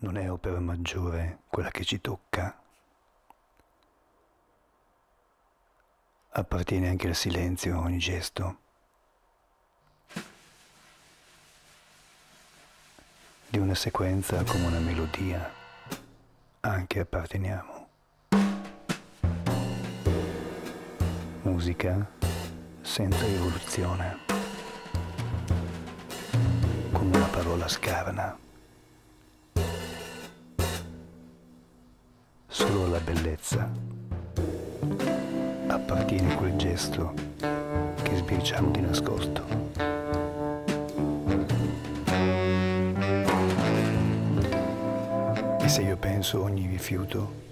non è opera maggiore quella che ci tocca. Appartiene anche al silenzio ogni gesto. Di una sequenza come una melodia anche apparteniamo. Musica senza evoluzione, come una parola scarna. Solo alla bellezza appartiene quel gesto che sbirciamo di nascosto. E se io penso ogni rifiuto,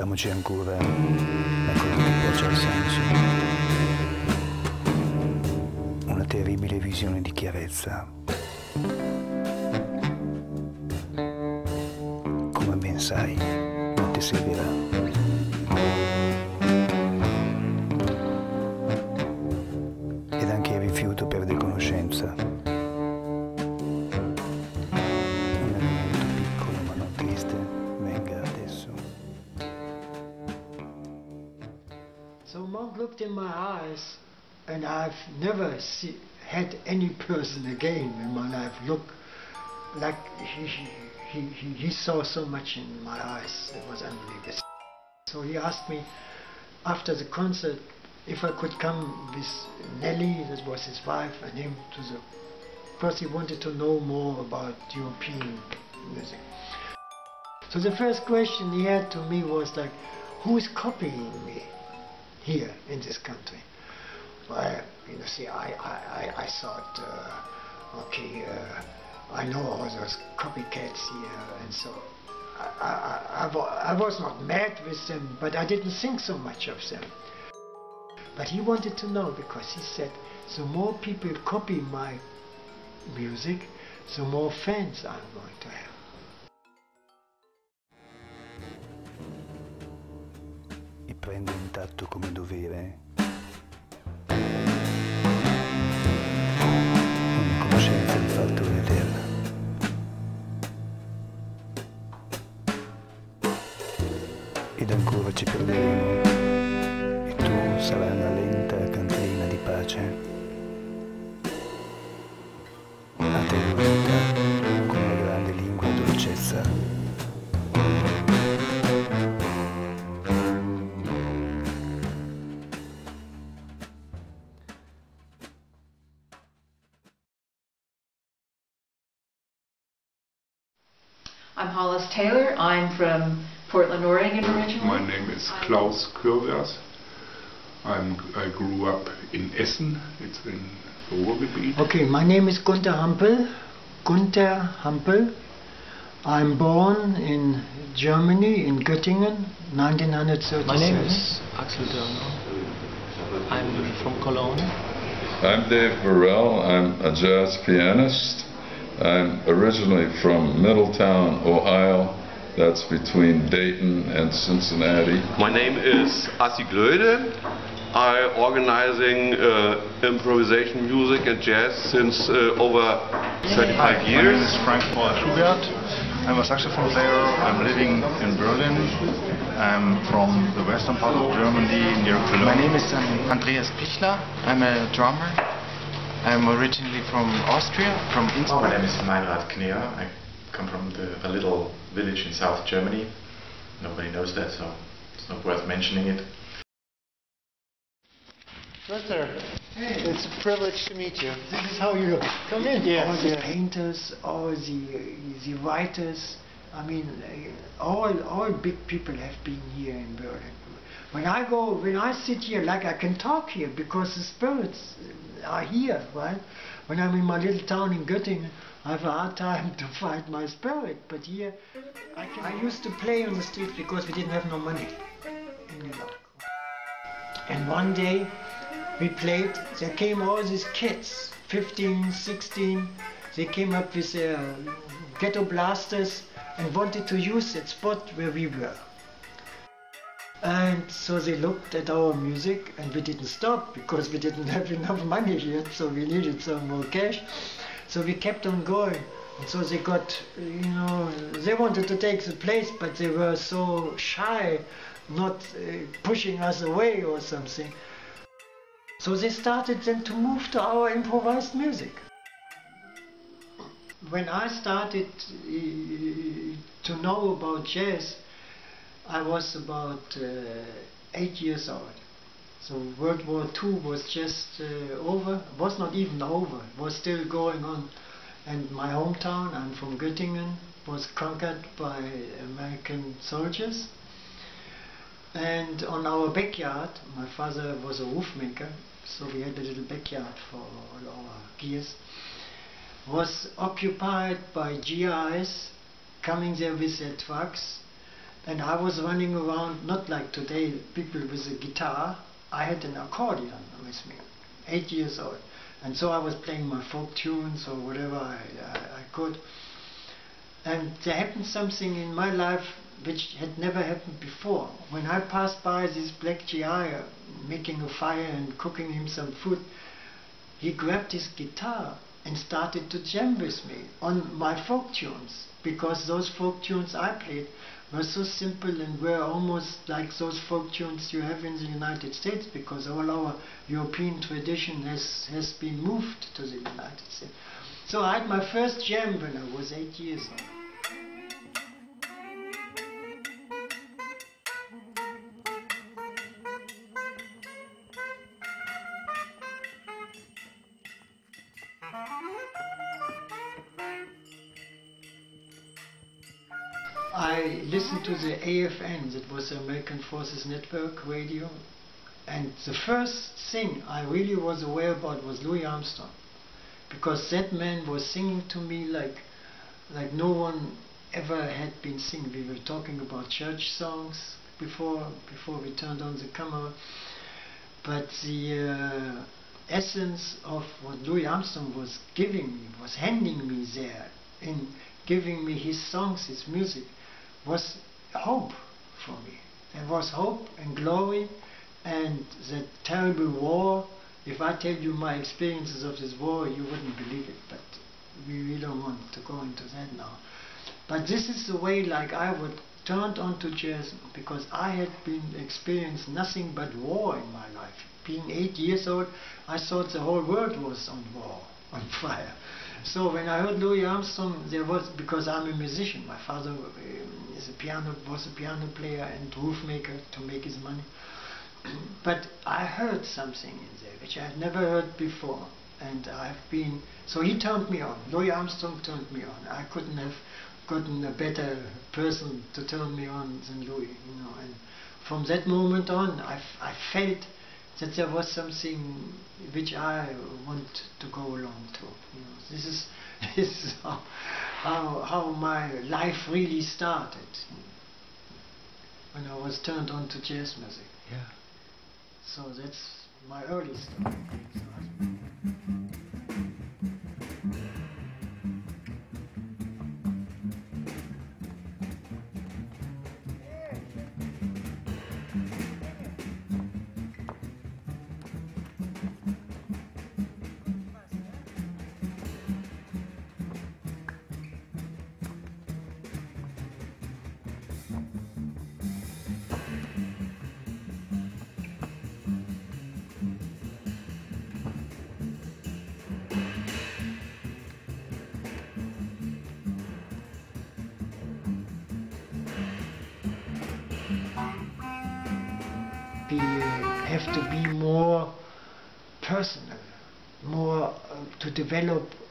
Diciamoci ancora la cosa che piace al senso. Una terribile visione di chiarezza. Come ben sai, non ti servirà. Never see, had any person again in my life look like he, he, he, he saw so much in my eyes. It was unbelievable. So he asked me after the concert if I could come with Nelly, that was his wife, and him to the. First he wanted to know more about European music. So the first question he had to me was like, who is copying me? here in this country. Well, you know, see, I, I, I, thought, uh, okay, uh, I know all those copycats here, and so I, I, I, I was not mad with them, but I didn't think so much of them. But he wanted to know because he said, the more people copy my music, the more fans I'm going to have. prende intatto come dovere ci perderemo e tu sarai una lenta cantilena di pace. A te con una grande lingua e dolcezza. I'm Hollis Taylor. I'm from Portland, Oregon originally. My name is Klaus Kürvers. I'm, I grew up in Essen. It's in the Ruhrgebiet. Okay, my name is Gunter Hampel. Gunter Hampel. I'm born in Germany, in Göttingen, 1936. My name is Axel Dörner. I'm from Cologne. I'm Dave Burrell. I'm a jazz pianist. I'm originally from Middletown, Ohio. That's between Dayton and Cincinnati. My name is Assi Glöde. I organizing uh, improvisation music and jazz since uh, over 35 years. My name years. is Frank Paul Schubert. I'm a saxophone player. I'm living in Berlin. I'm from the western part of Germany, near Cologne. My name is um, Andreas Pichler. I'm a drummer. I'm originally from Austria, from Oh, Innsbruck. my name is Meinrad Kneer. I come from the, a little village in South Germany. Nobody knows that, so it's not worth mentioning it. Gunter, it's a privilege to meet you. This is how you look. Come in. Yes, all the yes. painters, all the the writers. I mean, all all big people have been here in Berlin. When I go, when I sit here, like I can talk here because the spirits are here, right? When I'm in my little town in Göttingen, I have a hard time to find my spirit. But here, I can. I used to play on the street because we didn't have no money in New York. And one day we played, there came all these kids, 15, 16, they came up with their ghetto blasters and wanted to use that spot where we were. And so they looked at our music and we didn't stop because we didn't have enough money yet, so we needed some more cash. So we kept on going. And so they got, you know, they wanted to take the place, but they were so shy, not uh, pushing us away or something. So they started then to move to our improvised music. When I started uh, to know about jazz, I was about uh, eight years old. So World War II was just uh, over, was not even over, was still going on. And my hometown, I'm from Göttingen, was conquered by American soldiers. And on our backyard, my father was a roof maker, so we had a little backyard for all our gears, was occupied by GIs coming there with their trucks. And I was running around, not like today, people with a guitar. I had an accordion with me, eight years old. And so I was playing my folk tunes or whatever I, I, I could. And there happened something in my life which had never happened before. When I passed by this black GI uh, making a fire and cooking him some food, he grabbed his guitar and started to jam with me on my folk tunes because those folk tunes I played were so simple and were almost like those folk tunes you have in the United States because all our European tradition has, has been moved to the United States. So I had my first jam when I was eight years old. I listened to the AFN, that was the American Forces Network radio, and the first thing I really was aware about was Louis Armstrong, because that man was singing to me like, like no one ever had been singing. We were talking about church songs before, before we turned on the camera, but the uh, essence of what Louis Armstrong was giving me, was handing me there, in giving me his songs, his music, was hope for me. There was hope and glory and that terrible war. If I tell you my experiences of this war, you wouldn't believe it, but we, don't want to go into that now. But this is the way like I would turned onto jazz because I had been experienced nothing but war in my life. Being eight years old, I thought the whole world was on war, on fire. So when I heard Louis Armstrong, there was because I'm a musician. My father um, is a piano was a piano player and roof maker to make his money. but I heard something in there which I had never heard before, and I've been so he turned me on. Louis Armstrong turned me on. I couldn't have gotten a better person to turn me on than Louis, you know. And from that moment on, I, I felt that there was something which I want to go along to. You know, this is this is how, how how my life really started when I was turned on to jazz music. Yeah. So that's my early start.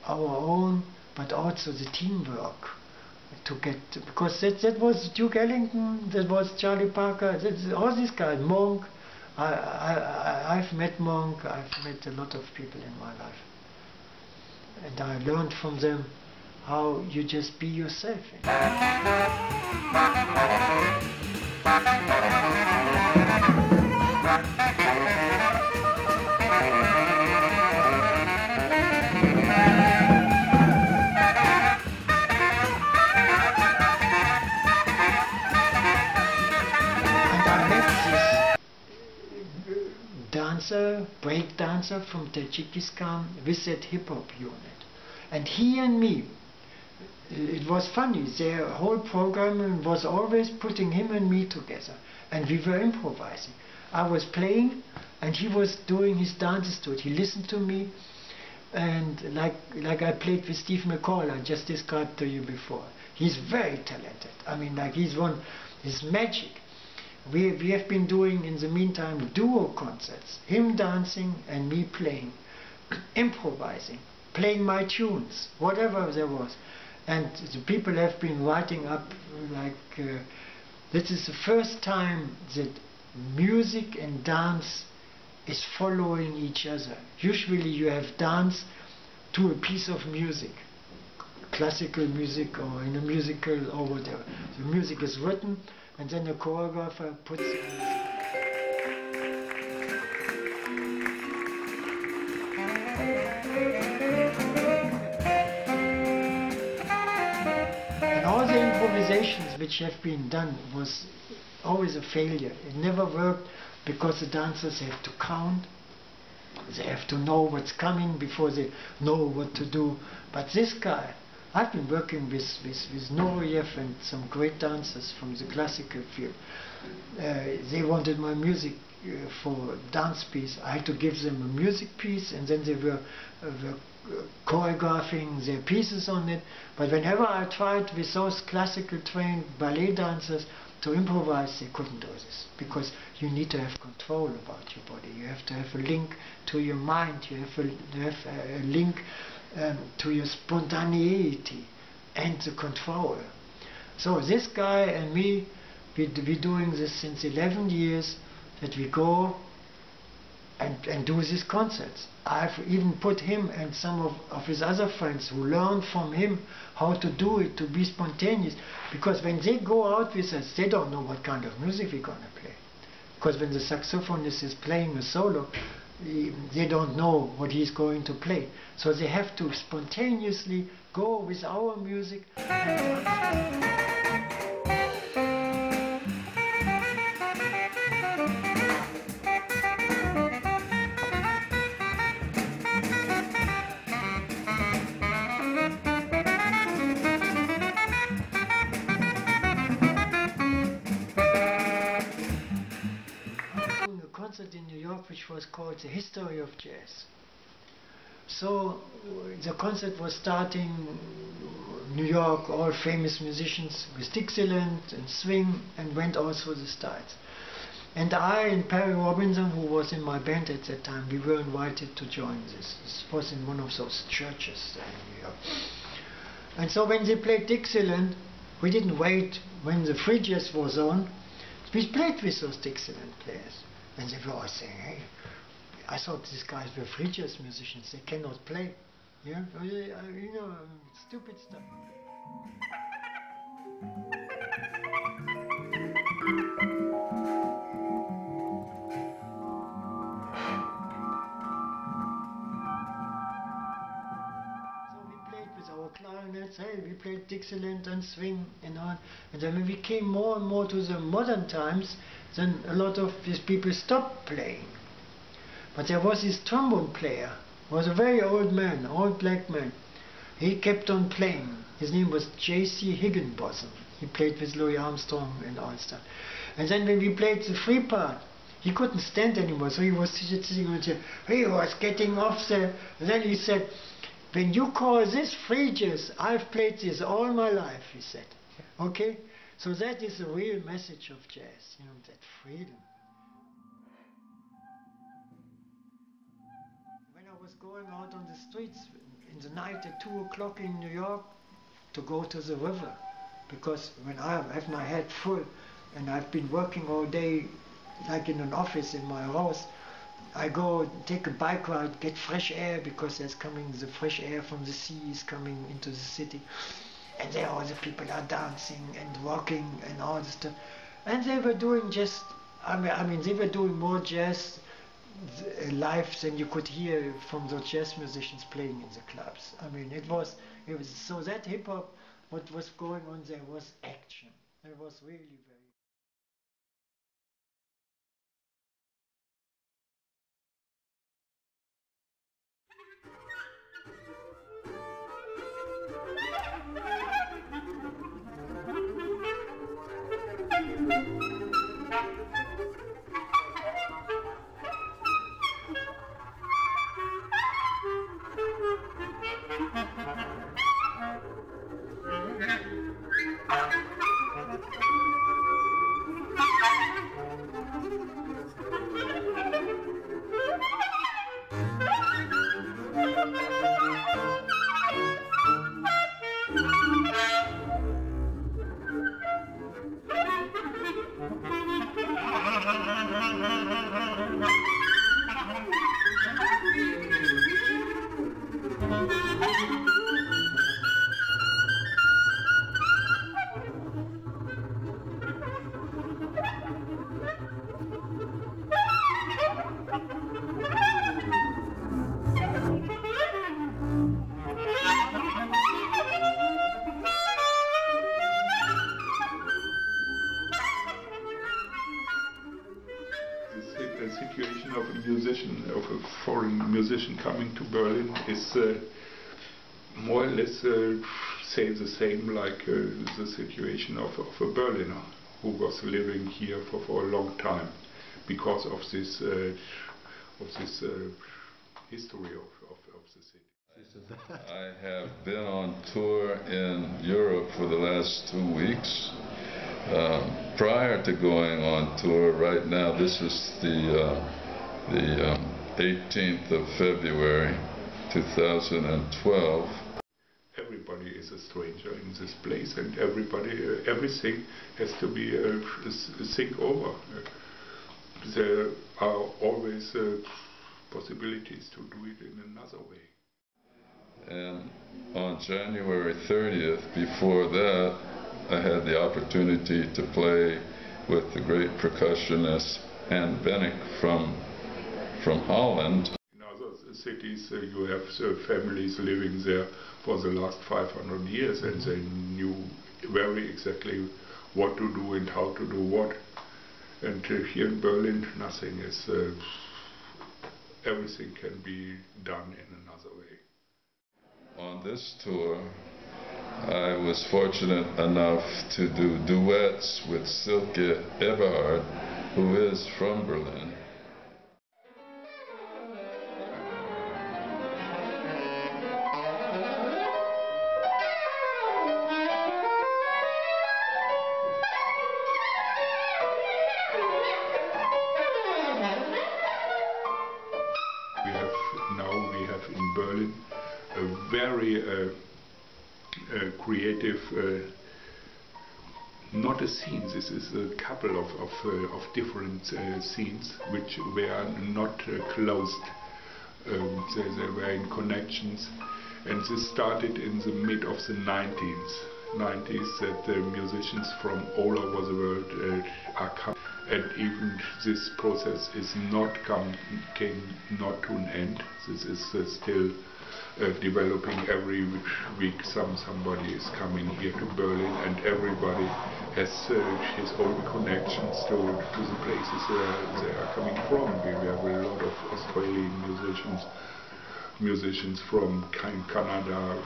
Our own, but also the teamwork to get because that that was Duke Ellington, that was Charlie Parker, that's all these guys, Monk. I, I I've met Monk. I've met a lot of people in my life, and I learned from them how you just be yourself. Dancer from Tajikistan with that hip hop unit. And he and me, it was funny, their whole program was always putting him and me together. And we were improvising. I was playing and he was doing his dances to it. He listened to me and like like I played with Steve McCall, I just described to you before. He's very talented. I mean, like he's one, he's magic. We, we have been doing in the meantime duo concerts, him dancing and me playing, improvising, playing my tunes, whatever there was. And the people have been writing up like, uh, this is the first time that music and dance is following each other. Usually you have dance to a piece of music, classical music or in a musical or whatever. The music is written and then the choreographer puts. And all the improvisations which have been done was always a failure. It never worked because the dancers have to count. They have to know what's coming before they know what to do. But this guy, I've been working with, with, with Nureyev and some great dancers from the classical field. Uh, they wanted my music uh, for dance piece. I had to give them a music piece and then they were, uh, were choreographing their pieces on it. But whenever I tried with those classical trained ballet dancers to improvise, they couldn't do this because you need to have control about your body. You have to have a link to your mind. You have, a, you have a, a link um, to your spontaneity and the control. So this guy and me, we we doing this since 11 years. That we go and, and do these concerts. I've even put him and some of, of his other friends who learned from him how to do it, to be spontaneous. Because when they go out with us, they don't know what kind of music we're going to play. Because when the saxophonist is playing a solo, Eh, they don't know what he's going to play. So they have to spontaneously go with our music. Was called The History of Jazz. So uh, the concert was starting New York, all famous musicians with Dixieland and swing and went all through the styles. And I and Perry Robinson, who was in my band at that time, we were invited to join this. This was in one of those churches in New York. And so when they played Dixieland, we didn't wait when the free jazz was on. We played with those Dixieland players. And they were all saying, hey, I thought these guys were free jazz musicians. They cannot play. Yeah, uh, you know, stupid stuff. So we played with our clarinets, hey, we played Dixieland and swing and on. And then when we came more and more to the modern times, then a lot of these people stopped playing. But there was this trombone player, was a very old man, old black man. He kept on playing. His name was J.C. Higginbotham. He played with Louis Armstrong and all stuff. And then when we played the free part, he couldn't stand anymore, so he was sitting on the chair. He was getting off there. Then he said, when you call this free jazz, I've played this all my life, he said. Okay? So that is the real message of jazz, you know, that freedom. When I was going out on the streets in the night at 2 o'clock in New York to go to the river, because when I have my head full and I've been working all day like in an office in my house, I go take a bike ride, get fresh air because there's coming the fresh air from the sea is coming into the city, and there all the people are dancing and walking and all this stuff, and they were doing just, I mean, I mean they were doing more jazz uh, live than you could hear from the jazz musicians playing in the clubs. I mean, it was it was so that hip hop, what was going on there was action. It was really less uh, say the same like uh, the situation of, of a Berliner who was living here for, for a long time because of this uh, of this history of, of, of the city. I have been on tour in Europe for the last two weeks. Um, prior to going on tour, right now, this is the uh, the um, 18th of February, 2012. Everybody is a stranger in this place, and everybody, uh, everything has to be uh, think over. there are always uh, possibilities to do it in another way. And on January 30th, before that, I had the opportunity to play with the great percussionist Han Bennink from, from Holland. Cities, uh, you have uh, families living there for the last 500 years and they knew very exactly what to do and how to do what. And uh, here in Berlin, nothing is, everything can be done in another way. On this tour, I was fortunate enough to do duets with Silke Eberhard, who is from Berlin. Not a scene. This is a couple of of, uh, of different uh, scenes which were not uh, closed. Um, they, they were in connections, and this started in the mid of the 90s. 90s that the musicians from all over the world uh, are coming and even this process is not come came not to an end this is uh, still uh, developing every week some somebody is coming here to Berlin and everybody has his own connections to, to the places they are coming from. We have a lot of Australian musicians musicians from Canada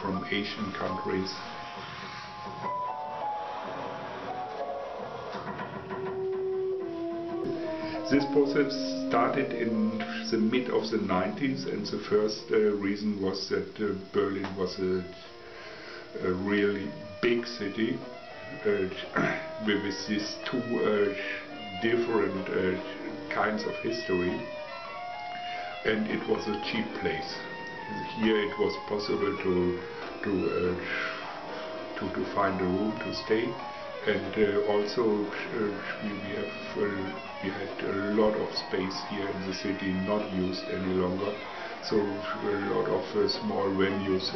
from Asian countries. This process started in the mid of the 90s, and the first uh, reason was that uh, Berlin was a, a really big city with these two different kinds of history, and it was a cheap place. Here it was possible to to to, to find a room to stay. And uh, also uh, we, have uh, we had a lot of space here in the city not used any longer. So a lot of uh, small venues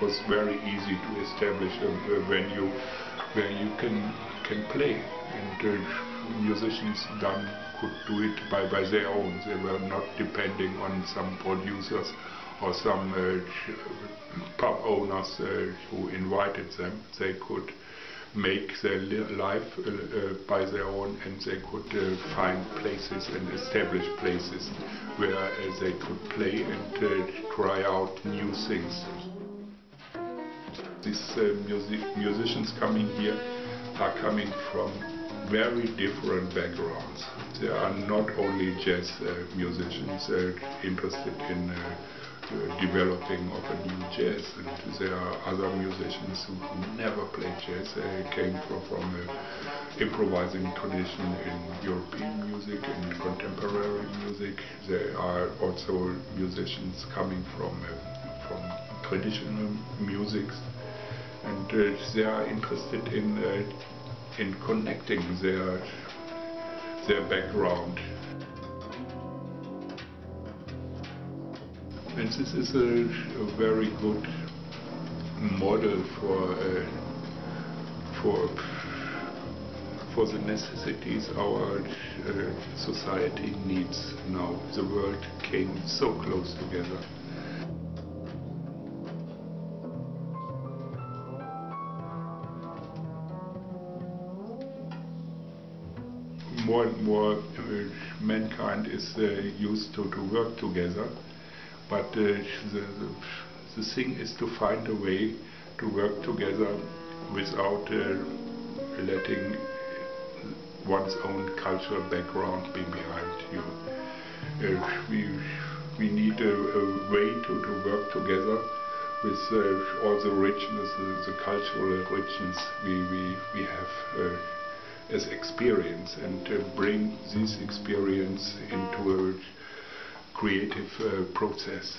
was very easy to establish a, a venue where you can can play. And uh, musicians done could do it by, by their own. They were not depending on some producers or some uh, pub owners uh, who invited them. They could make their li- life uh, uh, by their own and they could uh, find places and establish places where uh, they could play and try out new things. These uh, music musicians coming here are coming from very different backgrounds. They are not only jazz uh, musicians uh, interested in uh, uh, developing of a new jazz. And there are other musicians who never played jazz. They came from, from improvising tradition in European music and contemporary music. There are also musicians coming from uh, from traditional musics, and uh, they are interested in uh, in connecting their their background And this is a, a very good model for uh, for for the necessities our uh, society needs now. The world came so close together. More and more uh, mankind is uh, used to, to work together, but uh, the, the, the thing is to find a way to work together without uh, letting one's own cultural background be behind you. Uh, we, we need a, a way to, to work together with uh, all the richness, the, the cultural richness we, we, we have uh, as experience and bring this experience into a creative uh, process.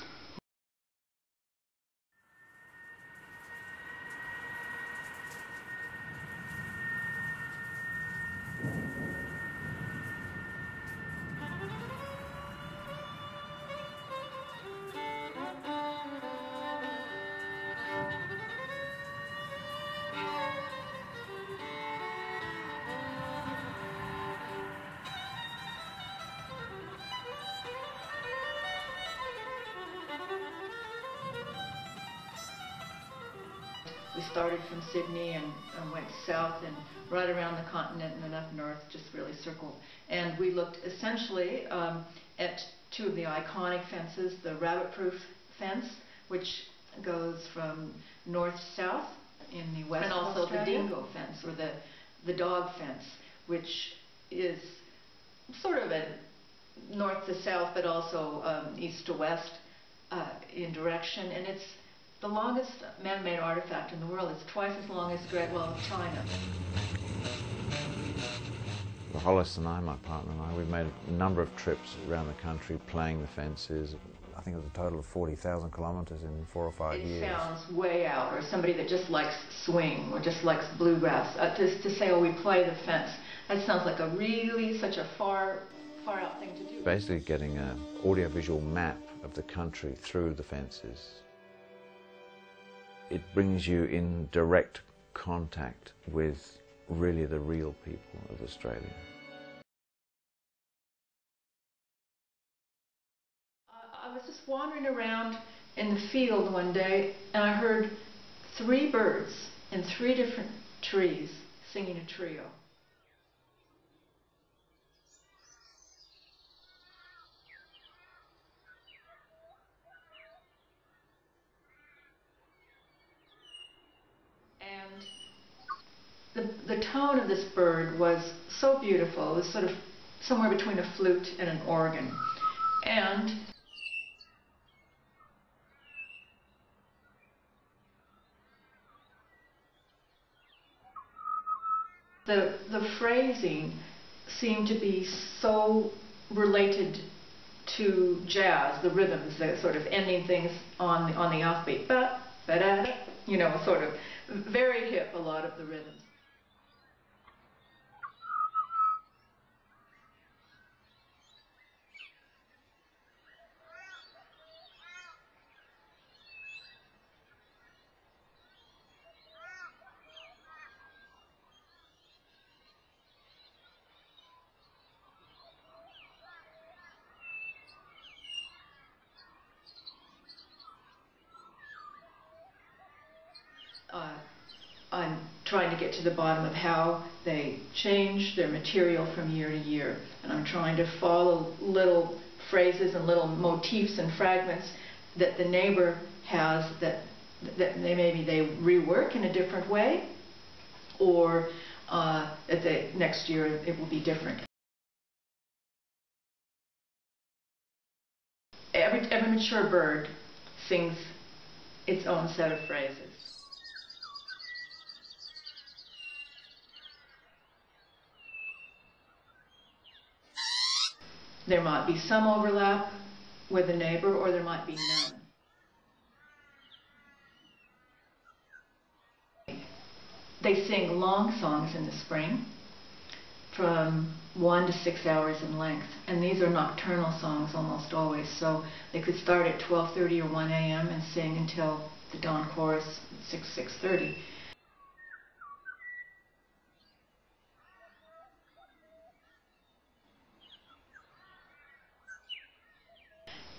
South and right around the continent and then up north, just really circled. And we looked essentially um, at two of the iconic fences, the rabbit-proof fence, which goes from north to south in the west, and also the dingo fence or the the dog fence, which is sort of a north to south, but also um, east to west uh, in direction, and it's the longest man-made artifact in the world. It's twice as long as the Great Wall of China. The Hollis and I, my partner and I, we've made a number of trips around the country playing the fences. I think it was a total of 40,000 kilometres in four or five it years. It sounds way out, or somebody that just likes swing or just likes bluegrass. Uh, to, to say, oh, we play the fence, that sounds like a really such a far, far out thing to do. Basically getting an audiovisual map of the country through the fences. It brings you in direct contact with really the real people of Australia. I was just wandering around in the field one day and I heard three birds in three different trees singing a trio. And the, the tone of this bird was so beautiful. It was sort of somewhere between a flute and an organ. And the, the phrasing seemed to be so related to jazz, the rhythms, the sort of ending things on the, on the offbeat. But, ba you know, sort of very hip, a lot of the rhythms. Uh, I'm trying to get to the bottom of how they change their material from year to year. And I'm trying to follow little phrases and little motifs and fragments that the neighbor has that, that they, maybe they rework in a different way or uh, that next year it will be different. Every, every mature bird sings its own set of phrases. There might be some overlap with a neighbor or there might be none. They sing long songs in the spring from one to six hours in length. And these are nocturnal songs almost always. So they could start at 12.30 or 1 a.m. and sing until the dawn chorus, 6, 6.30.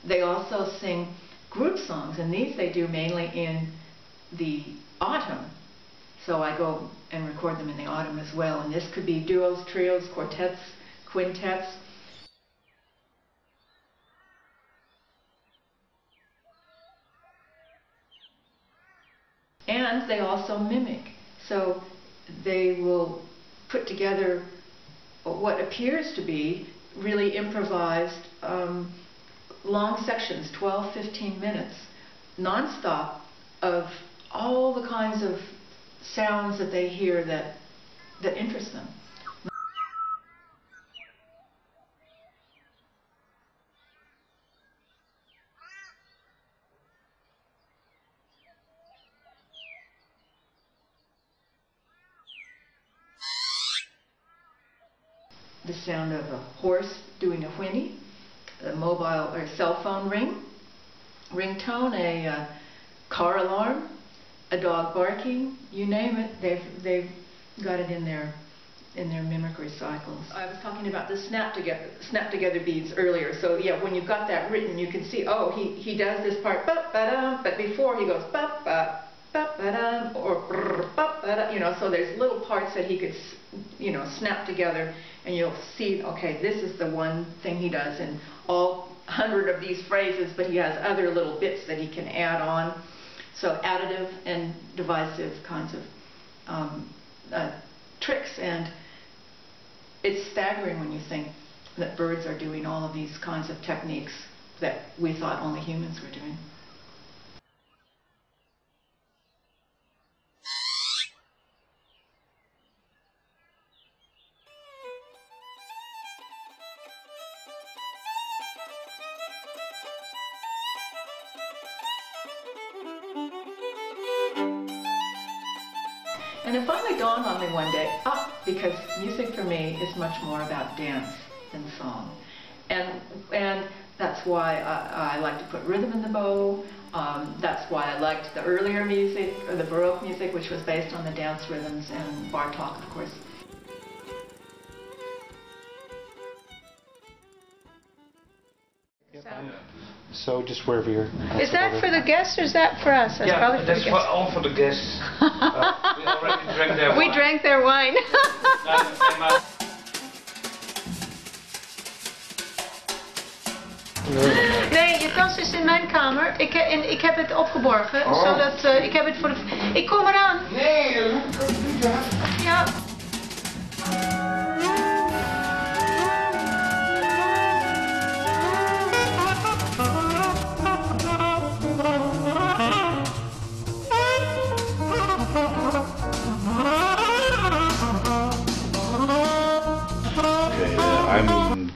They also sing group songs, and these they do mainly in the autumn. So I go and record them in the autumn as well. And this could be duos, trios, quartets, quintets. And they also mimic. So they will put together what appears to be really improvised um, long sections, 12, 15 minutes, nonstop, of all the kinds of sounds that they hear that, that interest them. the sound of a horse doing a whinny, a mobile or cell phone ring, ringtone, a uh, car alarm, a dog barking, you name it, they've, they've got it in their, in their mimicry cycles. I was talking about the snap together, snap together beads earlier. So yeah, when you've got that written, you can see, oh, he, he does this part, ba ba but before he goes ba ba ba ba or brr, ba ba you know. So there's little parts that he could, you know, snap together, and you'll see, okay, this is the one thing he does in all hundred of these phrases, but he has other little bits that he can add on. So additive and divisive kinds of um, uh, tricks. And it's staggering when you think that birds are doing all of these kinds of techniques that we thought only humans were doing. Much more about dance than song. And, and that's why I, I like to put rhythm in the bow. Um, that's why I liked the earlier music, or the Baroque music, which was based on the dance rhythms, and Bartok, of course. So just wherever you're. Is that for the guests or is that for us? That's yeah, probably for that's the guests. all for the guests. uh, we already drank their we wine. drank their wine. Nee, je tas is in mijn kamer. Ik, en ik heb het opgeborgen, Oh. zodat eh, ik heb het voor de. Ik kom eraan. Nee, dat moet ik niet. Ja.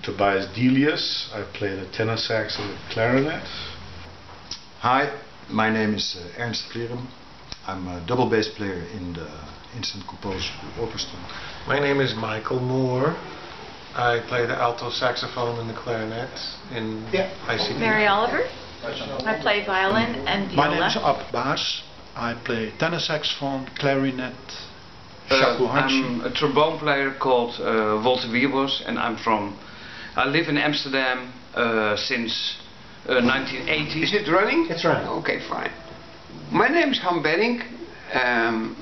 Tobias Delius. I play the tenor sax and the clarinet. Hi, my name is uh, Ernst Glerum. I'm a double bass player in the Instant Composer Orchestra. My name is Michael Moore. I play the alto saxophone and the clarinet in ICP. Mary Oliver. I play violin and viola. My name is Ab Baars. I play tenor saxophone, clarinet, Uh. I'm a trombone player called uh, Wolter Wierbos, and I'm from. I live in Amsterdam uh, since uh, 1980. Is it running? It's running. Okay, fine. My name is Han Bennink. Um,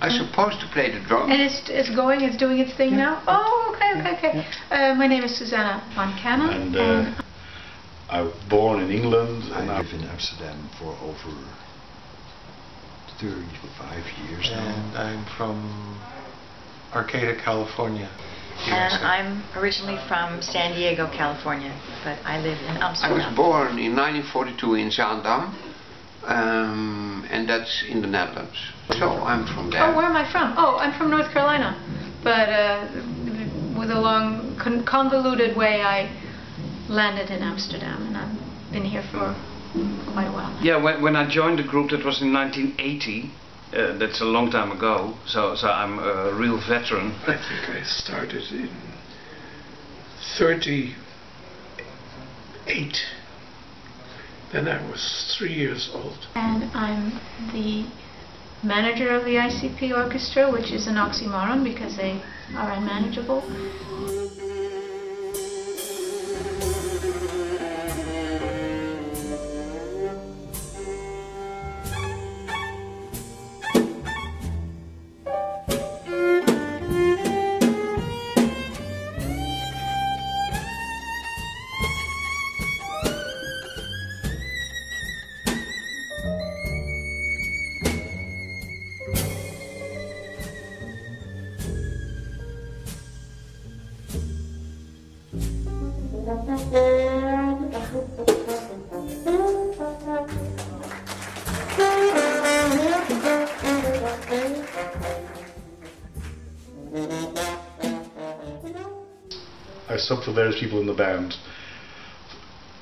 I'm supposed to play the drums. And it's, it's going, it's doing its thing now? Oh, okay, okay, okay. Uh, my name is Susanna van Cannon. And uh, I was born in England. I and I live in Amsterdam for over 35 years now. And I'm from Arcata, California. And I'm originally from San Diego, California, but I live in Amsterdam. I was born in 1942 in Zaandam. Um, and that's in the Netherlands. So I'm from there. Oh, where am I from? Oh, I'm from North Carolina. But uh, with a long, con- convoluted way, I landed in Amsterdam, and I've been here for quite a while. Yeah, when, when I joined the group, that was in 1980. Uh, that's a long time ago. So, so I'm a real veteran. I think I started in 38. Then I was three years old. And I'm the manager of the ICP orchestra, which is an oxymoron because they are unmanageable. I subbed for various people in the band,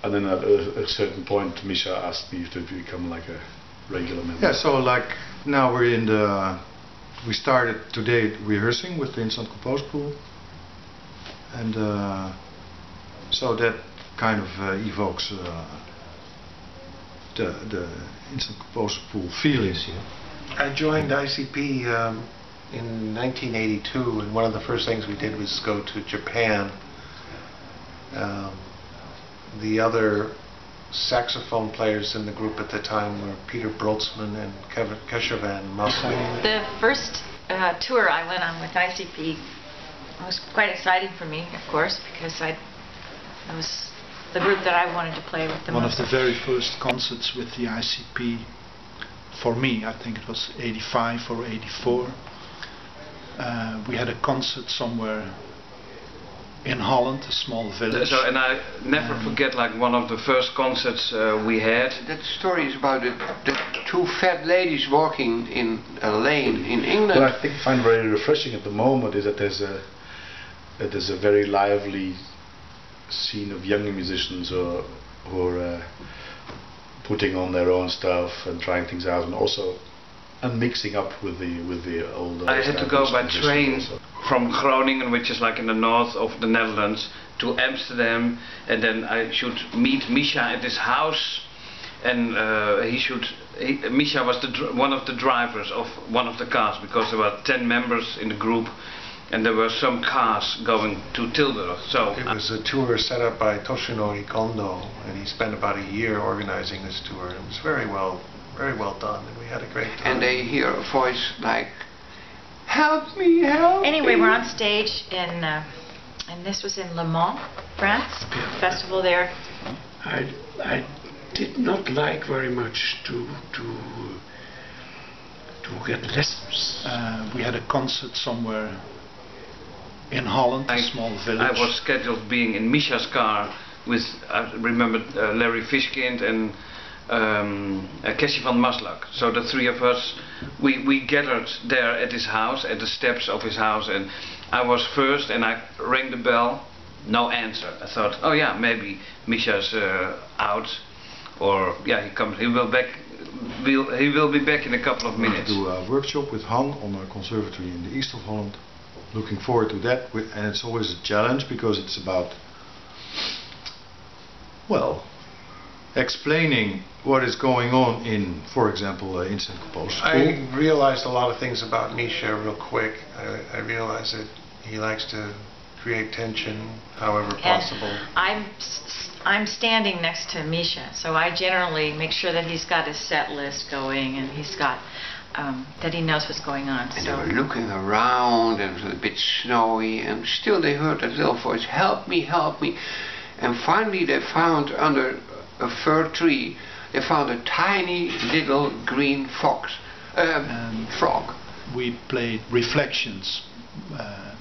and then at a, a certain point, Misha asked me to become like a regular member. Yeah, so like now we're in the. We started today rehearsing with the Instant Composers Pool, and uh, so that kind of uh, evokes uh, the the Instant Composers Pool feelings. I joined ICP um, in 1982, and one of the first things we did was go to Japan. Um, the other saxophone players in the group at the time were Peter Brötzmann and Kevin Keshavan Maslak. The first uh, tour I went on with ICP was quite exciting for me, of course, because I it was the group that I wanted to play with the One most. of the very first concerts with the ICP, for me, I think it was 85 or 84. Uh, we had a concert somewhere in Holland, a small village. So, and I never forget like one of the first concerts uh, we had. That story is about the, the two fat ladies walking in a lane in England. What I think find very refreshing at the moment is that there's a that there's a very lively scene of young musicians who are, who are uh, putting on their own stuff and trying things out, and also and mixing up with the with the older. I had to go by train also. from Groningen, which is like in the north of the Netherlands, to Amsterdam, and then I should meet Misha at his house, and uh, he should. He, Misha was the dr- one of the drivers of one of the cars because there were ten members in the group, and there were some cars going to Tilburg. So It was a tour set up by Toshinori Kondo, and he spent about a year organizing this tour. It was very well, very well done, and we had a great time. and they hear a voice like, Help me, help Anyway, me. we're on stage in, uh, and this was in Le Mans, France, festival there. I, I did not like very much to to to get lessons. Uh, we had a concert somewhere in Holland, a small village. I was scheduled being in Misha's car with, I remember uh, Larry Fishkind and um, uh, Keshavan Maslak. So the three of us, we, we gathered there at his house, at the steps of his house, and I was first and I rang the bell, no answer. I thought, oh yeah, maybe Misha's uh, out, or yeah, he comes, he will back, will, he will be back in a couple of minutes. to do a workshop with Han on a conservatory in the east of Holland. Looking forward to that, and it's always a challenge because it's about, well, explaining what is going on in, for example, uh, Instant Composers I realized a lot of things about Misha real quick. I, I realized that he likes to create tension however possible. I'm s- I'm standing next to Misha, so I generally make sure that he's got his set list going and he's got um, that he knows what's going on. And they So were looking around, and it was a bit snowy, and still they heard that little voice, help me, help me. And finally they found under a fir tree, they found a tiny little green fox, um, frog. we played Reflections. Uh,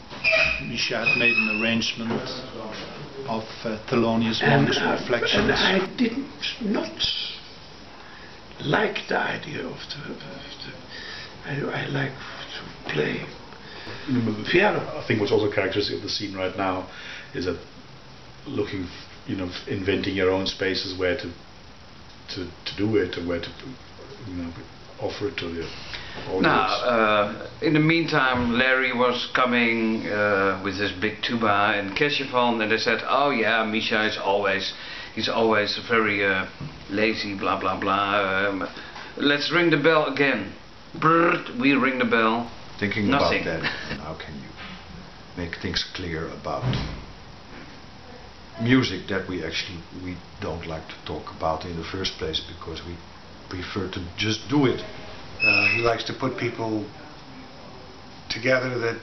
Misha had made an arrangement of uh, Thelonious And, Monk's uh, Reflections. and I didn't not like the idea of the. Of the I, I like to play the piano. I think what's also characteristic of the scene right now is that looking, f- you know, inventing your own spaces where to to to do it and where to, you know, offer it to the audience. Now, uh, in the meantime, Larry was coming uh, with his big tuba and Keshavan, and they said, "Oh yeah, Misha is always, he's always very uh, lazy, blah blah blah. Um, let's ring the bell again." Brrrt, we ring the bell. Thinking Nothing. about that, how can you make things clear about music that we actually we don't like to talk about in the first place because we prefer to just do it. Uh, he likes to put people together that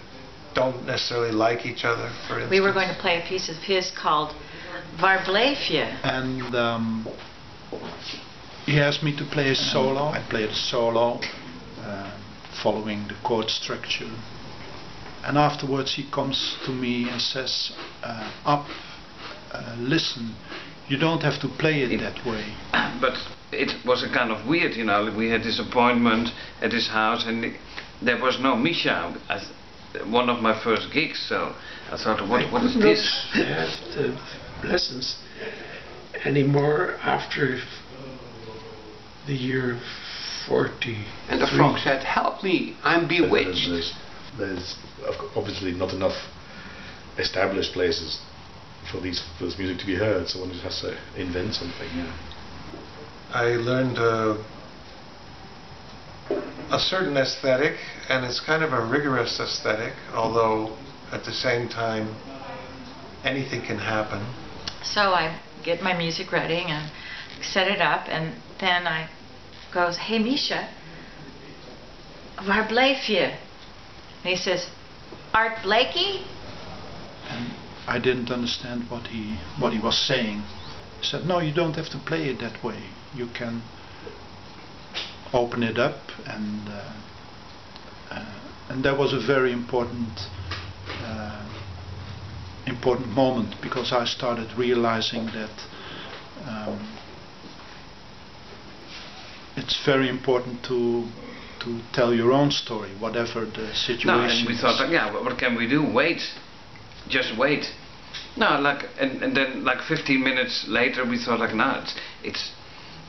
don't necessarily like each other, for instance. we were going to play a piece of his called Waar blijf je. and um, he asked me to play a solo. I played a solo, uh, following the chord structure. And afterwards, he comes to me and says, uh, "Up, uh, listen. You don't have to play it that way." but it was a kind of weird, you know. We had this appointment at his house, and it- there was no Misha. I th- one of my first gigs. So I thought, what, I what is this? not have the lessons anymore after the year 40. And the frog said, help me, I'm bewitched. There's, there's obviously not enough established places for these for this music to be heard, so one just has to invent something. Yeah. I learned uh, a certain aesthetic, and it's kind of a rigorous aesthetic, although at the same time, anything can happen. So I get my music ready and set it up, and then I goes, "Hey, Misha, waar blijf je?" And he says, "Art Blakey." I didn't understand what he what he was saying. He said, "No, you don't have to play it that way. You can open it up and uh, uh, and that was a very important uh, important moment because I started realizing that um, it's very important to to tell your own story, whatever the situation. No, and we is. thought, yeah, what can we do? Wait, just wait. No, like, and, and then like 15 minutes later, we thought, like, no, it's, it's,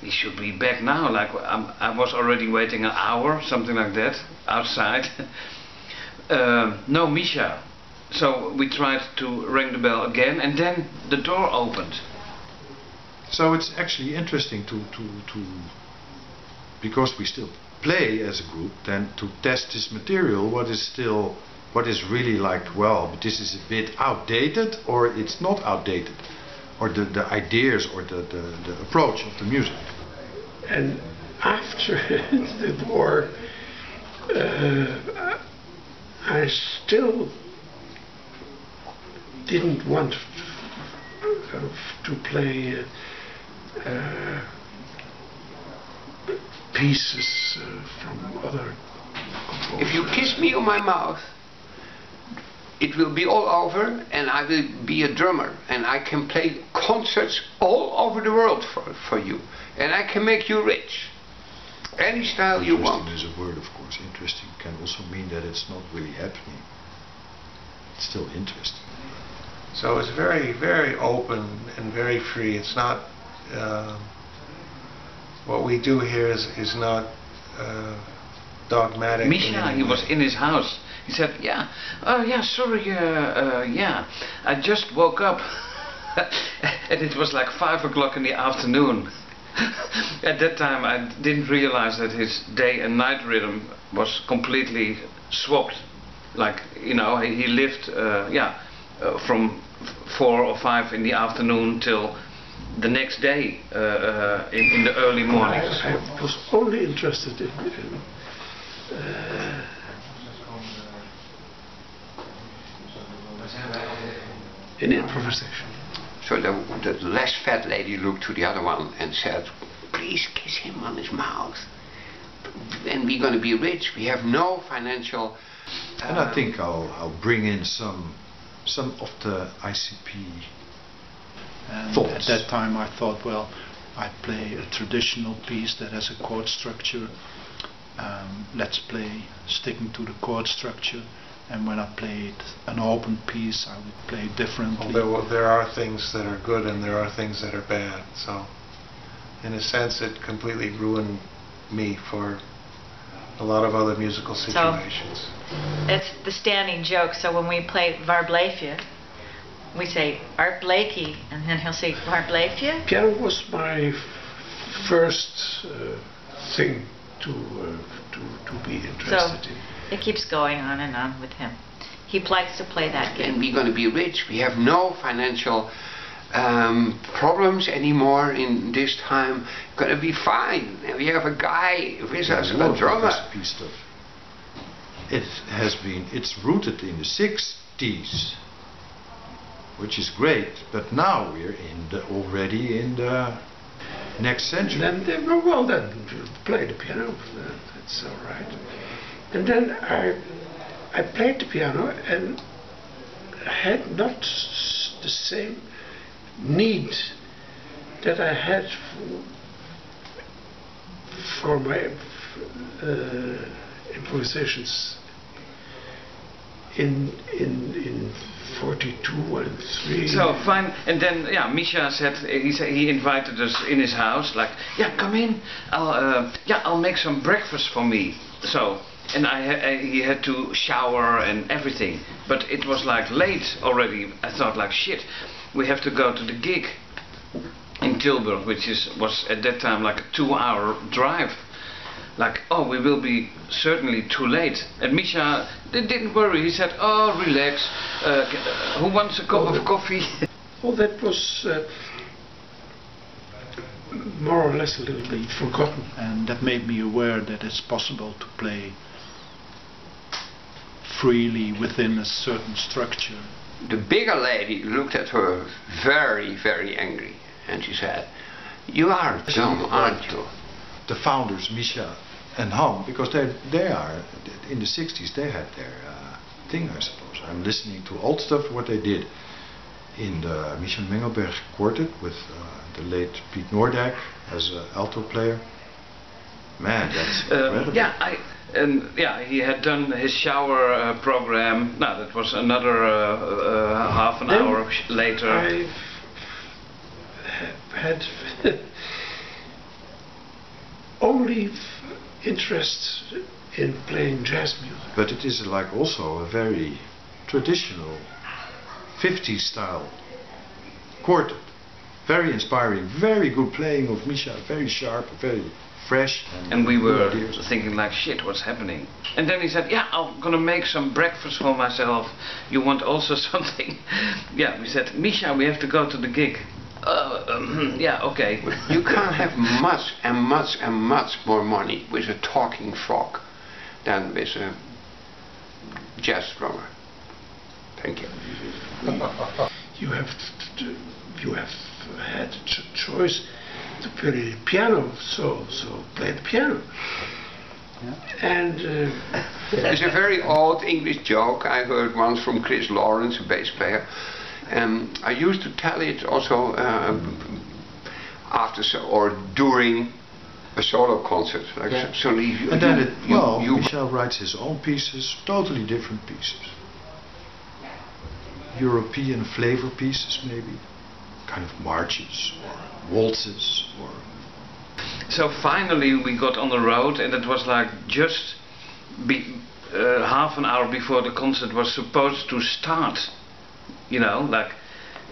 he should be back now. Like, I'm, I was already waiting an hour, something like that, outside. um, no, Misha. So we tried to ring the bell again, and then the door opened. So it's actually interesting to, to, to because we still play as a group, then to test this material, what is still, what is really like, well, but this is a bit outdated, or it's not outdated, or the, the ideas or the, the, the approach of the music. And after the war, uh, I still didn't want to play uh, uh, pieces uh, from other composers. If you kiss me on my mouth, it will be all over and I will be a drummer and I can play concerts all over the world for, for you and I can make you rich. Any style you Interesting want. is a word, of course. Interesting can also mean that it's not really happening. It's still interesting. So it's very, very open and very free. It's not. Uh, what we do here is is not uh, dogmatic. in Misha, he was in his house. He said, yeah, oh yeah, sorry, uh, uh, yeah, I just woke up. and it was like 5 o'clock in the afternoon. At that time I didn't realize that his day and night rhythm was completely swapped. Like, you know, he, lived, uh, yeah, uh, from f- 4 or 5 in the afternoon till the next day uh, uh, in, in the early morning. I, I was only interested in, in, uh, in improvisation. So the, the less fat lady looked to the other one and said, please kiss him on his mouth. And we're going to be rich. We have no financial... And I think I'll, I'll bring in some, some of the ICP And Thoughts? at that time I thought, well, I play a traditional piece that has a chord structure. Um, let's play sticking to the chord structure. And when I played an open piece, I would play differently. Well, there, there are things that are good and there are things that are bad. So, in a sense, it completely ruined me for a lot of other musical situations. It's the standing joke. So when we play Waar blijf je, we say Art Blakey, and then he'll say Waar blijf? Piano was my f- first uh, thing to, uh, to to be So interested in. It keeps going on and on with him. He likes to play that And game. we're going to be rich. We have no financial um, problems anymore in this time. Going to be fine. We have a guy with us, There's a lot of drummer. ICP stuff. It has been, it's rooted in the 60s, which is great, but now we're in the, already in the next century. And then, they, well, well, then play the piano. That's all right. And then I, I played the piano and had not the same need that I had for, my uh, improvisations in in in 42 and 3. So fine, and then yeah, Misha said he said he invited us in his house, like yeah, come in, I'll uh, yeah, I'll make some breakfast for me. So and I, I he had to shower and everything, but it was like late already. I thought like shit, we have to go to the gig in Tilburg, which is was at that time like a two-hour drive. Like, oh, we will be certainly too late. And Misha they didn't worry. He said, oh, relax. Uh, who wants a cup of coffee? Well, that was uh, more or less a little bit forgotten. And that made me aware that it's possible to play freely within a certain structure. The bigger lady looked at her very, very angry, and she said, "You are dumb, aren't you?" The founders, Misha and Han, because they they are in the 60s they had their uh, thing, I suppose. I'm listening to old stuff what they did in the Michel Mengelberg quartet with uh, the late Piet Noordijk as an alto player. Man, that's incredible. Um, yeah, I and yeah, he had done his shower uh, program. No, that was another uh, uh, half an Then hour sh- later. I had only f- interest in playing jazz music. But it is like also a very traditional 50s style quartet. Very inspiring, very good playing of Misha, very sharp, very fresh. And we were thinking like, shit, what's happening? And then he said, yeah, I'm gonna make some breakfast for myself. You want also something? yeah, we said, Misha, we have to go to the gig. Uh, um, yeah, okay. You can't have much and much and much more money with a talking frog than with a jazz drummer. Thank you. You have t- t- you have had ch- choice to play the piano, so so play the piano. And uh, It's a very old English joke I heard once from Chris Lawrence, a bass player. And I used to tell it also uh, after so, or during a solo concert. Like Yeah. so, so you, And then you- it, you- well, you- Michel writes his own pieces, totally different pieces. European flavor pieces, maybe, kind of marches or waltzes or. So finally we got on the road and it was like just be, uh, half an hour before the concert was supposed to start. You know, like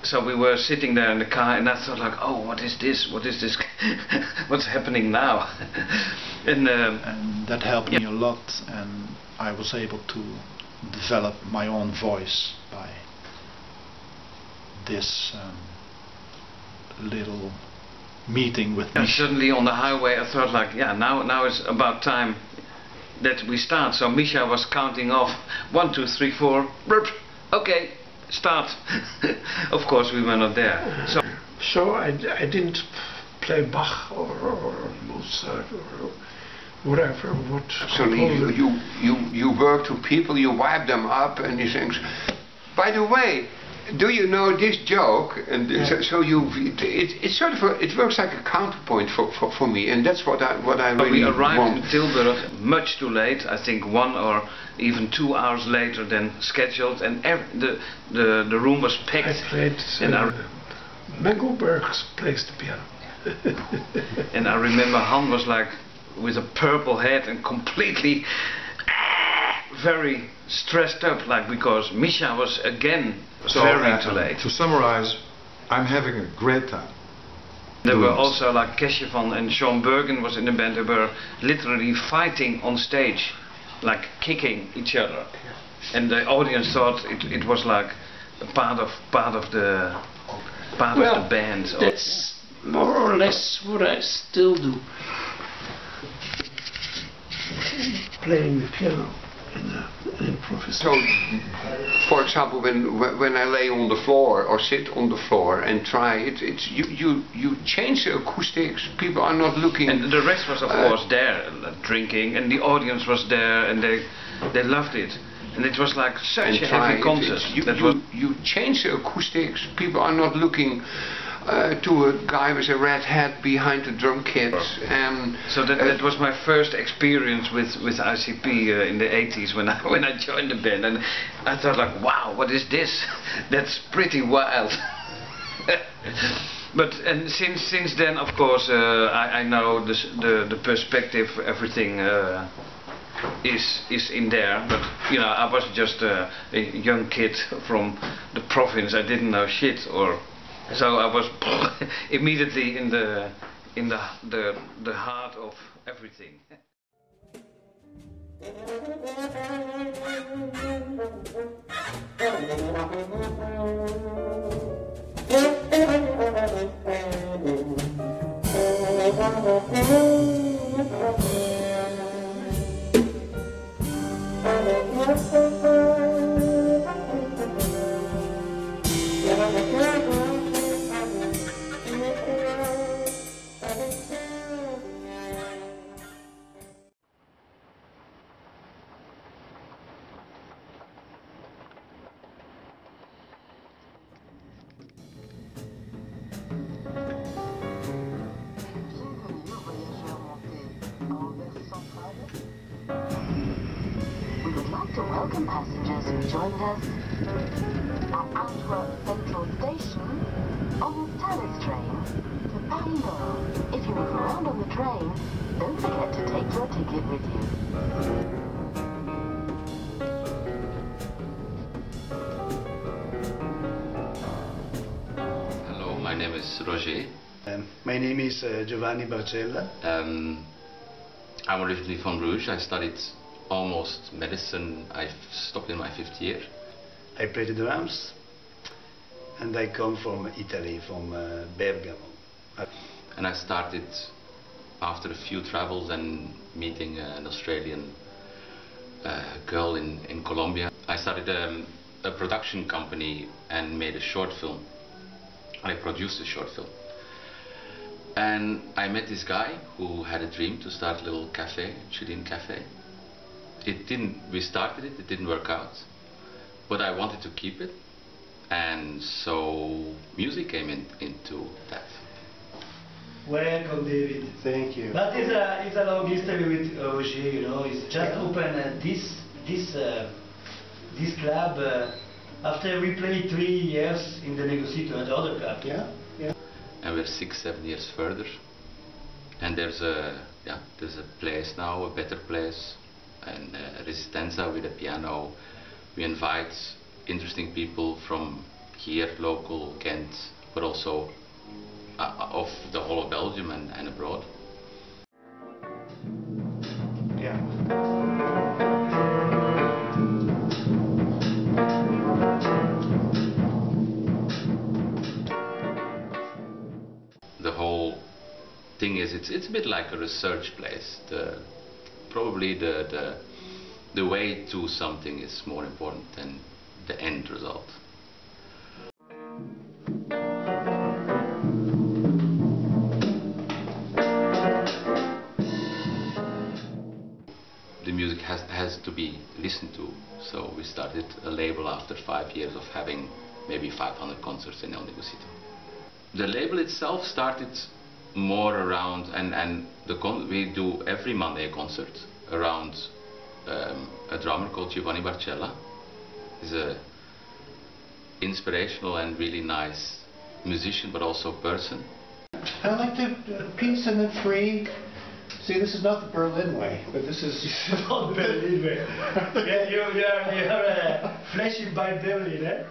so we were sitting there in the car and I thought like, oh, what is this? What is this? What's happening now? and, um, and that helped me a lot and I was able to develop my own voice by this um, little meeting with And me. suddenly on the highway I thought like, yeah, now now it's about time that we start. So Misha was counting off one, two, three, four. Burp. Okay, start. of course we were not there. So so I, d- I didn't play Bach or, or Mozart or whatever. What So you, you, you, you work to people, you wipe them up and these things. By the way, do you know this joke? And so, so you, it, it's sort of a, it works like a counterpoint for, for, for me, and that's what I what I But really we arrived want. in Tilburg much too late. I think one or even two hours later than scheduled, and ev- the the the room was packed. I played and I, uh, Mengelberg plays the piano. and I remember Han was like with a purple head and completely very stressed up, like because Misha was again So, very uh, too late. To summarize, I'm having a great time. There were also like Keshavan and Sean Bergin was in the band. They were literally fighting on stage, like kicking each other, and the audience thought it, it was like a part of part of the part Well, of the band. or- That's more or less what I still do. Playing the piano in the improvisation. So, for example, when when I lay on the floor or sit on the floor and try it, it's you you you change the acoustics. People are not looking. And the rest was of Uh, course there, uh, drinking, and the audience was there, and they they loved it, and it was like such a try heavy it. concert. It's- You, that you, you change the acoustics. People are not looking uh, to a guy with a red hat behind the drum kit. And So that, that was my first experience with, with ICP uh, in the 80s when I, when I joined the band. And I thought like, wow, what is this? That's pretty wild. but and since since then, of course, uh, I, I know this, the the perspective, everything uh, is is in there. But you know, I was just uh, a young kid from the province. I didn't know shit, or so I was immediately in the in the the the heart of everything. who joined us at Antwerp Central Station on the Thalys train to Paris. If you move around on the train, don't forget to take your ticket with you. Hello, my name is Roger. Um, my name is uh, Giovanni Barcella. Um, I'm originally from Bruges. I studied almost medicine. I stopped in my fifth year. I play the drums and I come from Italy, from uh, Bergamo. And I started after a few travels and meeting uh, an Australian uh, girl in, in Colombia. I started um, a production company and made a short film. I produced a short film. And I met this guy who had a dream to start a little cafe, Chilean cafe. It didn't, we started it, it didn't work out. But I wanted to keep it. And so music came in, into that. Welcome, David. Thank you. But it's a, it's a long history with uh, Roger, you know. It's just open uh, this this uh, this club uh, after we played three years in the Negocito and the other club. Yeah. Yeah. and we're six, seven years further. And there's a yeah, there's a place now, a better place, and uh, Resistenza with a piano. We invite interesting people from here, local Ghent, but also uh, of the whole of Belgium and, and abroad. the whole thing is it's it's a bit like a research place. The probably the the the way to something is more important than the end result. The music has has to be listened to. So we started a label after five years of having maybe 500 concerts in El Negocito the label itself started more around and and the con we do every Monday a concert around um, a drummer called Giovanni Barcella. He's a inspirational and really nice musician, but also person. I like the uh, peace and the free. See, this is not the Berlin way, but this is Not Berlin way. yeah, you, you are, you are uh, flashing by Berlin, eh?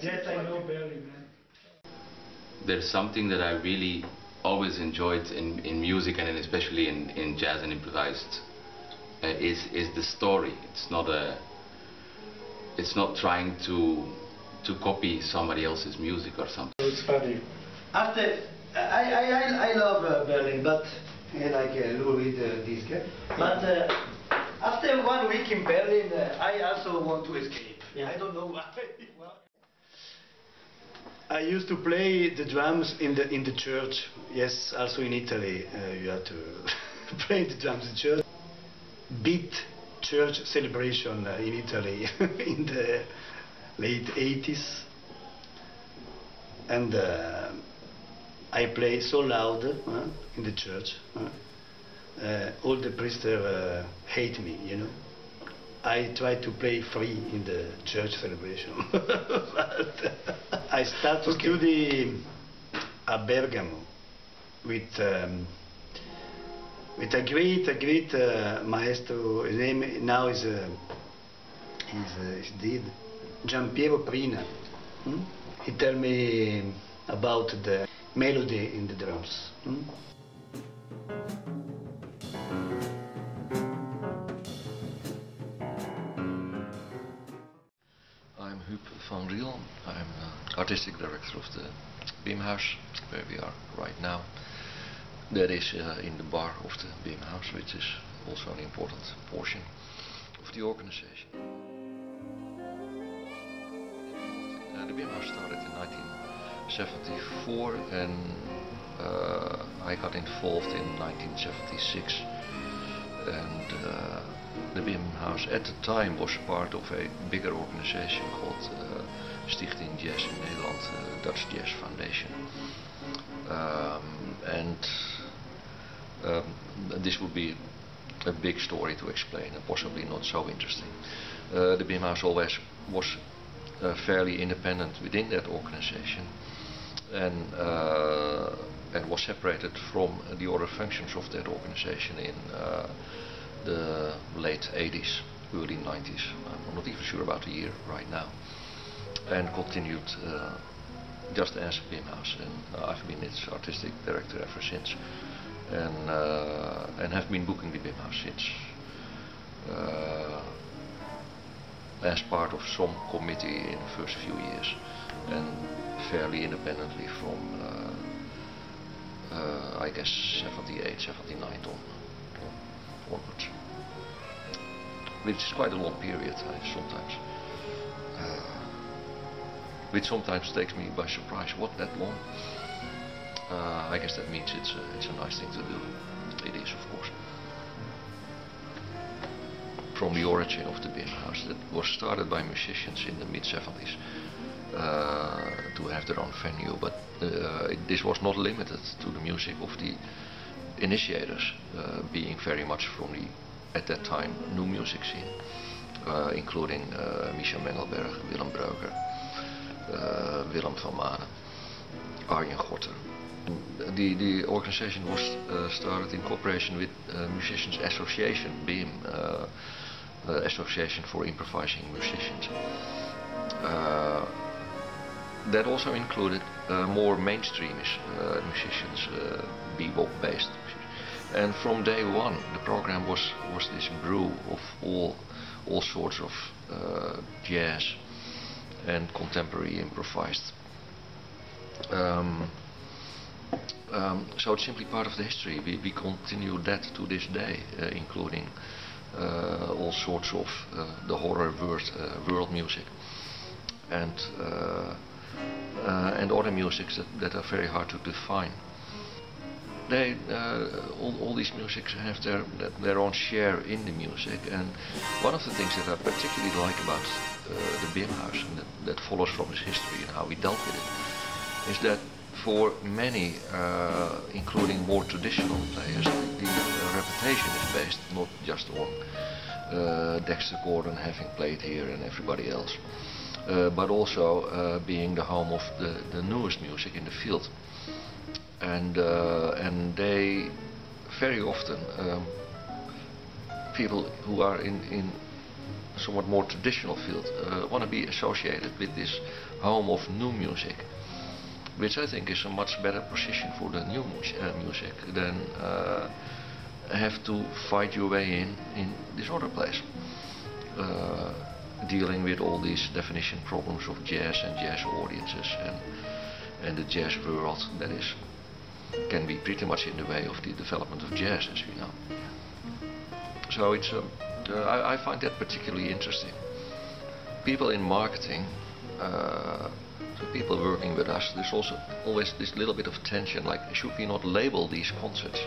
Yes, I know Berlin, man. There's something that I really always enjoyed in, in music and in especially in, in jazz and improvised uh, is is the story. It's not a it's not trying to to copy somebody else's music or something. It's funny. After, I, I, I, I love uh, Berlin, but uh, like uh, Louis uh, this guy. But uh, after one week in Berlin, uh, I also want to escape. Yeah. I don't know why. well, I used to play the drums in the in the church. Yes, also in Italy, uh, you have to play the drums in church. Beat church celebration uh, in Italy in the late 80s, and uh, I play so loud uh, in the church. Uh, uh, all the priests hate me, you know. I try to play free in the church celebration. but I start to study at Bergamo with um, with a great, a great uh, maestro. His name now is uh, he's, uh, he's dead. Giampiero Prina. Hmm? He tell me about the melody in the drums. Hmm? I'm uh, artistic director of the Bimhuis, where we are right now. That is uh, in the bar of the Bimhuis, which is also an important portion of the organization. Uh, the Bimhuis started in 1974 and uh, I got involved in 1976 and uh, the BIM House at the time was part of a bigger organization called uh, Stichting Jazz in Nederland, uh, Dutch Jazz Foundation. Um, and um, this would be a big story to explain and possibly not so interesting. Uh, the Bimhuis always was uh, fairly independent within that organization and, uh, and was separated from the other functions of that organization in the late 80s, early 90s. I'm not even sure about the year right now. And continued uh, just as Bimhuis, and uh, I've been its artistic director ever since, and uh, and have been booking the Bimhuis since. Uh, as part of some committee in the first few years, and fairly independently from, uh, uh, I guess, 78, 79 on onwards. Which is quite a long period, sometimes. Uh, which sometimes takes me by surprise. What that long? Uh, I guess that means it's a, it's a nice thing to do. It is, of course. From the origin of the Bimhuis that was started by musicians in the mid 70s uh, to have their own venue, but uh, it, this was not limited to the music of the initiators uh, being very much from the, at that time, new music scene, uh, including uh, Misha Mengelberg, Willem Breuker, uh, Willem van Manen, Arjen Gorter. The, the organization was uh, started in cooperation with uh, Musicians Association, BIM, uh, Association for Improvising Musicians. that also included more mainstreamish musicians, bebop-based and from day one, the program was, was this brew of all, all sorts of uh, jazz and contemporary improvised. Um, um, so it's simply part of the history. We, we continue that to this day, uh, including uh, all sorts of uh, the horror world, uh, world music and, uh, and other musics that, that are very hard to define they uh, all, all these musics have their their own share in the music and one of the things that I particularly like about uh, the Bimhuis and that, that, follows from its history and how we dealt with it. Is that for many uh, including more traditional players the, reputation is based not just on uh, Dexter Gordon having played here and everybody else uh, but also being the home of the, the newest music in the field. And uh, and they very often um, people who are in in somewhat more traditional field uh, want to be associated with this home of new music which I think is a much better position for the new mu uh, music than uh, have to fight your way in in this other place uh, dealing with all these definition problems of jazz and jazz audiences and and the jazz world that is can be pretty much in the way of the development of jazz, as we know. So it's, um, uh, I, I, find that particularly interesting. People in marketing, uh, so people working with us, there's also always this little bit of tension, like should we not label these concerts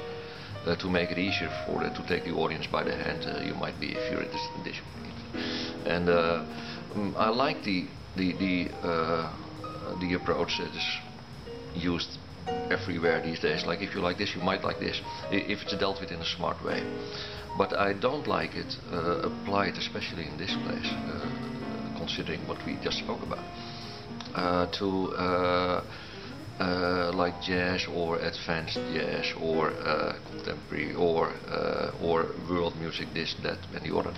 uh, to make it easier for them to take the audience by the hand? Uh, you might be if you're interested in this. And uh, um, I like the the the uh, the approach that is used everywhere these days. Like if you like this, you might like this, if it's dealt with in a smart way. But I don't like it uh, applied, especially in this place, uh, considering what we just spoke about, uh, to uh, uh, like jazz or advanced jazz or uh, contemporary or or world music, this, that, and the other.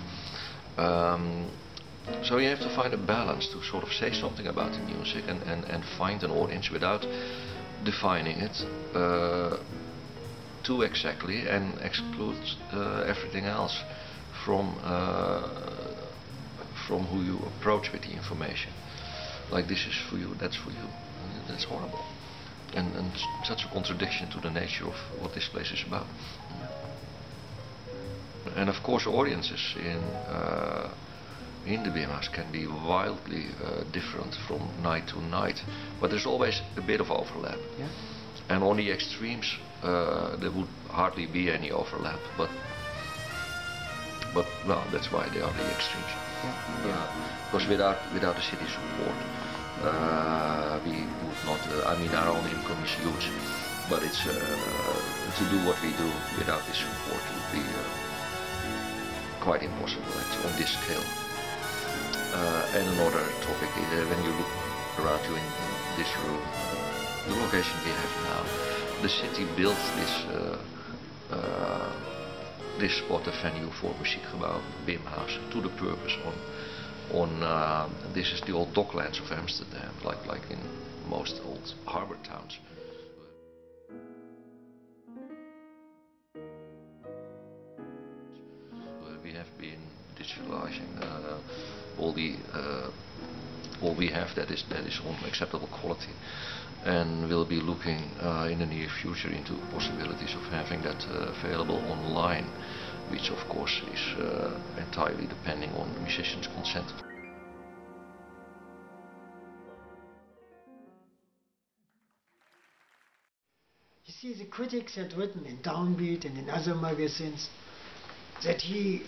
Um, so you have to find a balance to sort of say something about the music and, and, and find an audience without defining it uh, too exactly and exclude uh, everything else from uh, from who you approach with the information. Like this is for you, that's for you. That's horrible. And, and such a contradiction to the nature of what this place is about. And of course audiences in uh, in the Bimhuis can be wildly uh, different from night to night, but there's always a bit of overlap. Yeah. And on the extremes, uh, there would hardly be any overlap, but but well, that's why they are the extremes. Yeah. Uh, because without without the city support, uh, we would not. Uh, I mean, our own income is huge, but it's uh, to do what we do without this support would be uh, quite impossible actually on this scale. Uh, and another topic, uh, when you look around you in, in this room, the location we have now, the city built this uh, uh, this spot, a venue for Muziekgebouw Bimhuis, to the purpose on on uh, this is the old docklands of Amsterdam, like like in most old harbor towns. we have been digitalizing uh, all the uh, all we have that is that is on acceptable quality and we'll be looking uh, in the near future into possibilities of having that uh, available online which of course is uh, entirely depending on the musician's consent. You see, the critics had written in Downbeat and in other magazines that he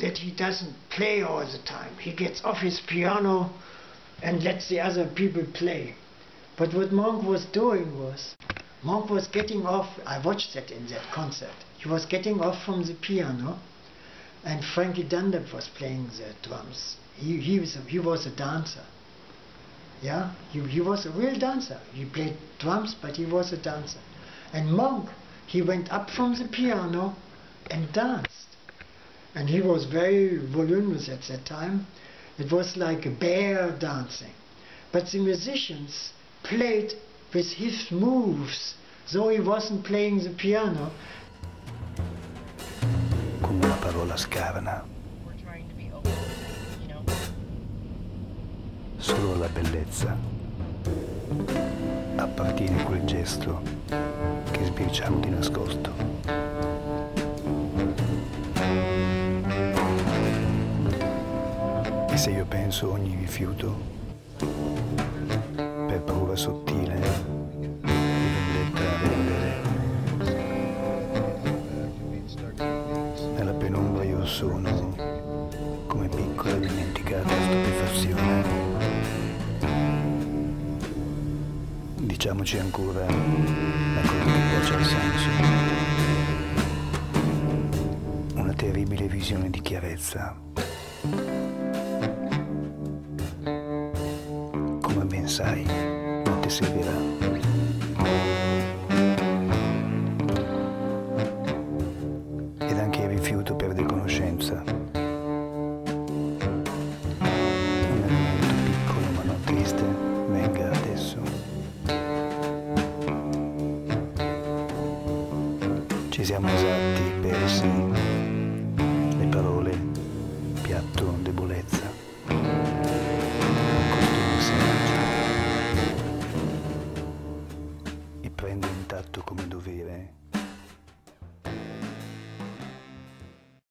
that he doesn't play all the time. He gets off his piano and lets the other people play. But what Monk was doing was, Monk was getting off, I watched that in that concert, he was getting off from the piano and Frankie Dunlap was playing the drums. He, he, was, a, he was a dancer. Yeah, he, he was a real dancer. He played drums, but he was a dancer. And Monk, he went up from the piano and danced. And he was very voluminous at that time. It was like a bear dancing. But the musicians played with his moves, though he wasn't playing the piano. Come una parola scarna. Solo alla bellezza appartiene quel gesto che sbirciamo di nascosto. E se io penso ogni rifiuto, prova sottile, vendetta a rendere, nella penombra io sono come piccola dimenticata stupefazione. Diciamoci ancora la cosa che piace al senso. Una terribile visione di chiarezza. Come ben sai, considerado.